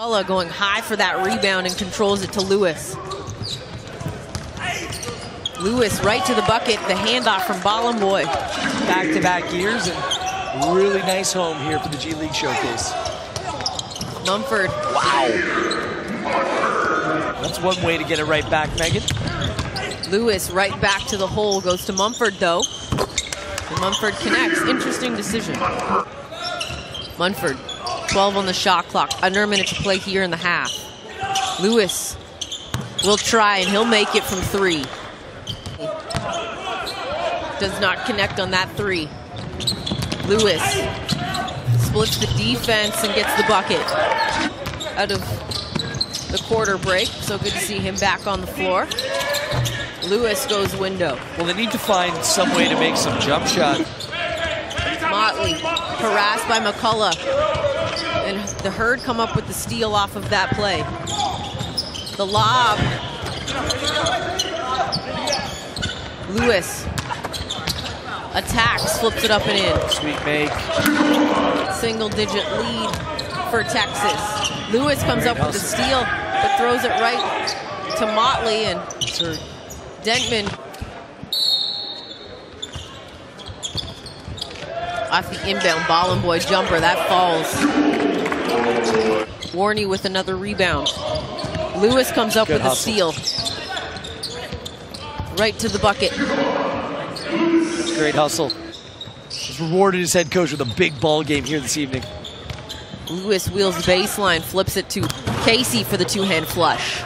McCullough going high for that rebound and controls it to Lewis. Lewis right to the bucket, the handoff from Bolomboy. Back-to-back years and really nice home here for the G League Showcase. Munford. Wow. That's one way to get it right back, Megan. Lewis right back to the hole, goes to Munford though. And Munford connects, interesting decision. Munford, 12 on the shot clock, under a minute to play here in the half. Lewis will try and he'll make it from three. Does not connect on that three. Lewis splits the defense and gets the bucket out of the quarter break. So good to see him back on the floor. Lewis goes window. Well, they need to find some way to make some jump shot. Motley harassed by McCullough. And the Herd come up with the steal off of that play. The lob. Lewis attacks, flips it up and in. Sweet make. Single digit lead for Texas. Lewis comes up with the steal, but throws it right to Motley and Dentman off the inbound ball and boy jumper. That falls. Warney with another rebound. Lewis comes up Good with hustle. a steal. Right to the bucket. Great hustle. He's rewarded his head coach with a big ball game here this evening. Lewis wheels the baseline, flips it to Casey for the two-hand flush.